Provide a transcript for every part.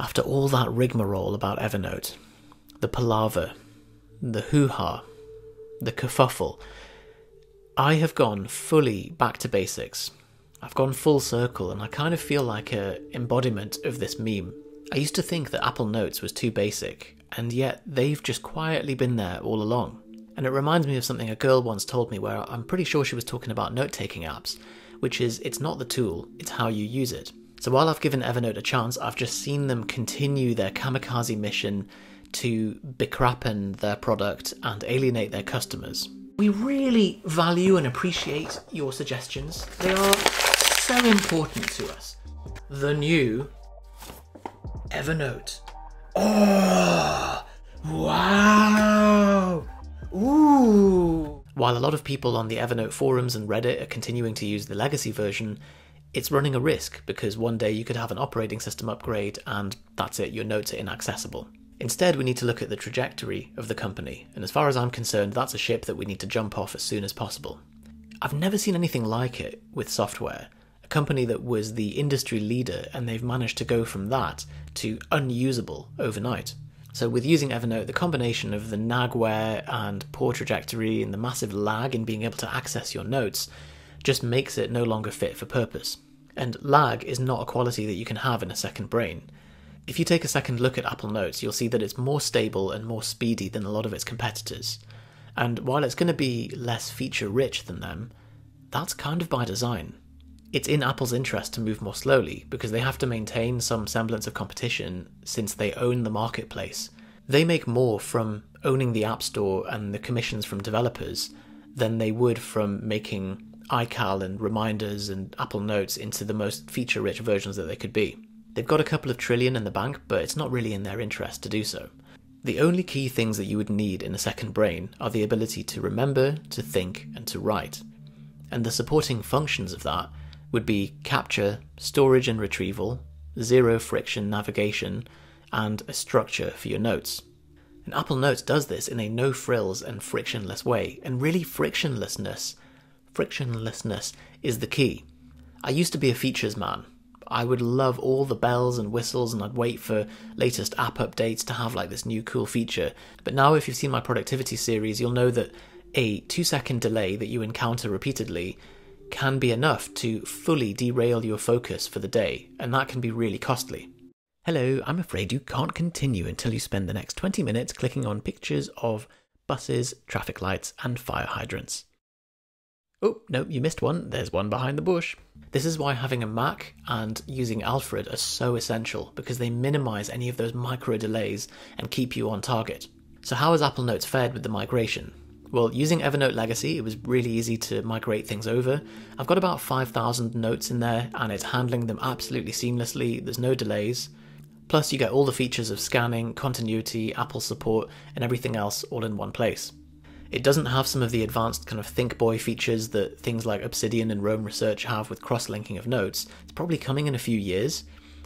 After all that rigmarole about Evernote, the palaver, the hoo ha, the kerfuffle, I have gone fully back to basics. I've gone full circle and I kind of feel like a embodiment of this meme. I used to think that Apple Notes was too basic, and yet they've just quietly been there all along. And it reminds me of something a girl once told me where I'm pretty sure she was talking about note taking apps, which is it's not the tool, it's how you use it. So while I've given Evernote a chance, I've just seen them continue their kamikaze mission to bickrappen their product and alienate their customers. We really value and appreciate your suggestions. They are so important to us. The new Evernote. Oh, wow! Ooh! While a lot of people on the Evernote forums and Reddit are continuing to use the legacy version, it's running a risk because one day you could have an operating system upgrade and that's it, your notes are inaccessible. Instead, we need to look at the trajectory of the company, and as far as I'm concerned, that's a ship that we need to jump off as soon as possible. I've never seen anything like it with software. A company that was the industry leader, and they've managed to go from that to unusable overnight. So, with using Evernote, the combination of the nagware and poor trajectory and the massive lag in being able to access your notes just makes it no longer fit for purpose. And lag is not a quality that you can have in a second brain. If you take a second look at Apple Notes, you'll see that it's more stable and more speedy than a lot of its competitors. And while it's going to be less feature rich than them, that's kind of by design. It's in Apple's interest to move more slowly because they have to maintain some semblance of competition since they own the marketplace. They make more from owning the App Store and the commissions from developers than they would from making iCal and reminders and Apple Notes into the most feature rich versions that they could be. They've got a couple of trillion in the bank, but it's not really in their interest to do so. The only key things that you would need in a second brain are the ability to remember, to think, and to write. And the supporting functions of that would be capture, storage and retrieval, zero friction navigation, and a structure for your notes. And Apple Notes does this in a no frills and frictionless way, and really frictionlessness, frictionlessness is the key. I used to be a features man, I would love all the bells and whistles, and I'd wait for latest app updates to have like this new cool feature. But now, if you've seen my productivity series, you'll know that a two second delay that you encounter repeatedly can be enough to fully derail your focus for the day, and that can be really costly. Hello, I'm afraid you can't continue until you spend the next 20 minutes clicking on pictures of buses, traffic lights, and fire hydrants. Oh, no, you missed one. There's one behind the bush. This is why having a Mac and using Alfred are so essential because they minimize any of those micro delays and keep you on target. So, how has Apple Notes fared with the migration? Well, using Evernote Legacy, it was really easy to migrate things over. I've got about 5,000 notes in there and it's handling them absolutely seamlessly, there's no delays. Plus, you get all the features of scanning, continuity, Apple support, and everything else all in one place. It doesn't have some of the advanced kind of think boy features that things like Obsidian and Roam Research have with cross linking of notes. It's probably coming in a few years,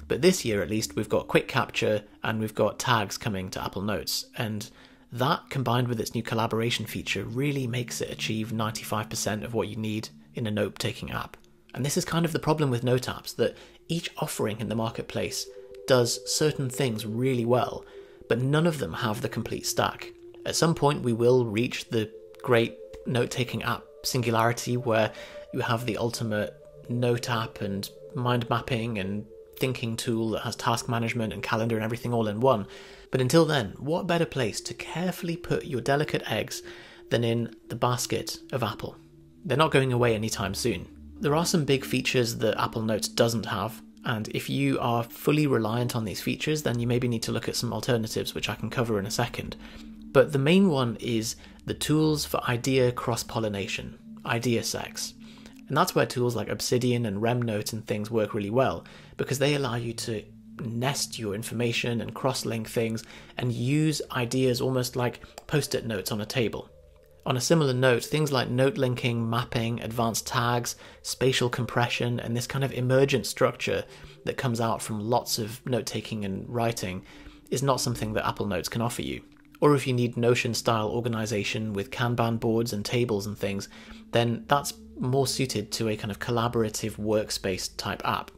but this year at least, we've got quick capture and we've got tags coming to Apple Notes. And that combined with its new collaboration feature really makes it achieve 95% of what you need in a note taking app. And this is kind of the problem with note apps that each offering in the marketplace does certain things really well, but none of them have the complete stack. At some point, we will reach the great note taking app singularity where you have the ultimate note app and mind mapping and thinking tool that has task management and calendar and everything all in one. But until then, what better place to carefully put your delicate eggs than in the basket of Apple? They're not going away anytime soon. There are some big features that Apple Notes doesn't have, and if you are fully reliant on these features, then you maybe need to look at some alternatives, which I can cover in a second. But the main one is the tools for idea cross pollination, IdeaSex. And that's where tools like Obsidian and RemNote and things work really well because they allow you to nest your information and cross link things and use ideas almost like post it notes on a table. On a similar note, things like note linking, mapping, advanced tags, spatial compression, and this kind of emergent structure that comes out from lots of note taking and writing is not something that Apple Notes can offer you or if you need Notion style organization with Kanban boards and tables and things, then that's more suited to a kind of collaborative workspace type app.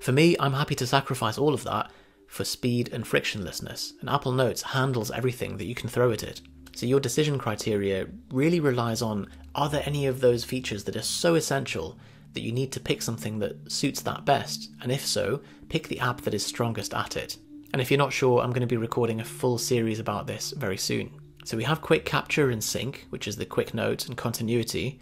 For me, I'm happy to sacrifice all of that for speed and frictionlessness, and Apple Notes handles everything that you can throw at it. So your decision criteria really relies on are there any of those features that are so essential that you need to pick something that suits that best? And if so, pick the app that is strongest at it. And if you're not sure, I'm going to be recording a full series about this very soon. So we have quick capture and sync, which is the quick note and continuity.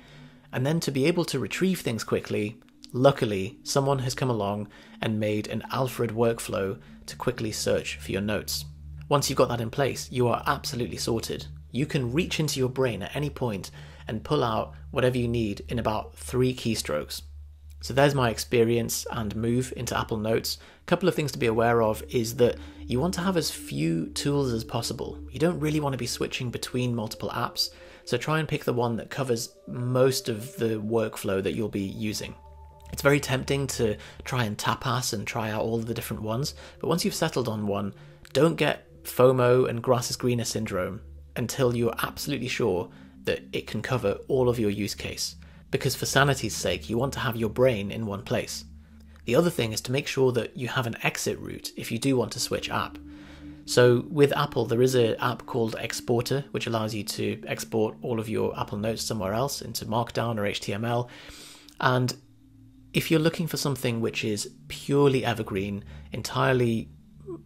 And then to be able to retrieve things quickly, luckily, someone has come along and made an Alfred workflow to quickly search for your notes. Once you've got that in place, you are absolutely sorted. You can reach into your brain at any point and pull out whatever you need in about three keystrokes. So there's my experience and move into Apple Notes. A couple of things to be aware of is that you want to have as few tools as possible. You don't really want to be switching between multiple apps, so try and pick the one that covers most of the workflow that you'll be using. It's very tempting to try and tapas and try out all the different ones, but once you've settled on one, don't get FOMO and grass is greener syndrome until you're absolutely sure that it can cover all of your use case. Because for sanity's sake, you want to have your brain in one place. The other thing is to make sure that you have an exit route if you do want to switch app. So with Apple, there is an app called Exporter, which allows you to export all of your Apple Notes somewhere else into Markdown or HTML. And if you're looking for something which is purely evergreen, entirely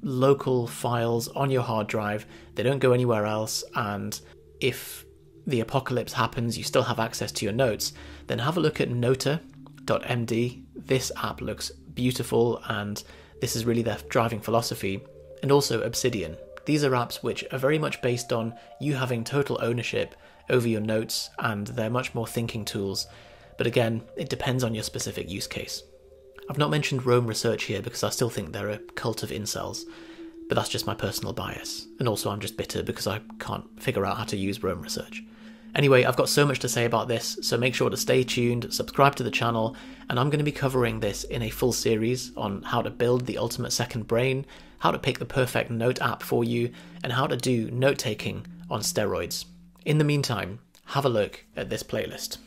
local files on your hard drive, they don't go anywhere else, and if the apocalypse happens, you still have access to your notes, then have a look at Nota.md. This app looks beautiful, and this is really their driving philosophy. And also Obsidian. These are apps which are very much based on you having total ownership over your notes, and they're much more thinking tools but again, it depends on your specific use case. I've not mentioned Roam Research here because I still think they're a cult of incels, but that's just my personal bias, and also I'm just bitter because I can't figure out how to use Roam Research. Anyway, I've got so much to say about this, so make sure to stay tuned, subscribe to the channel, and I'm going to be covering this in a full series on how to build the ultimate second brain, how to pick the perfect note app for you, and how to do note taking on steroids. In the meantime, have a look at this playlist.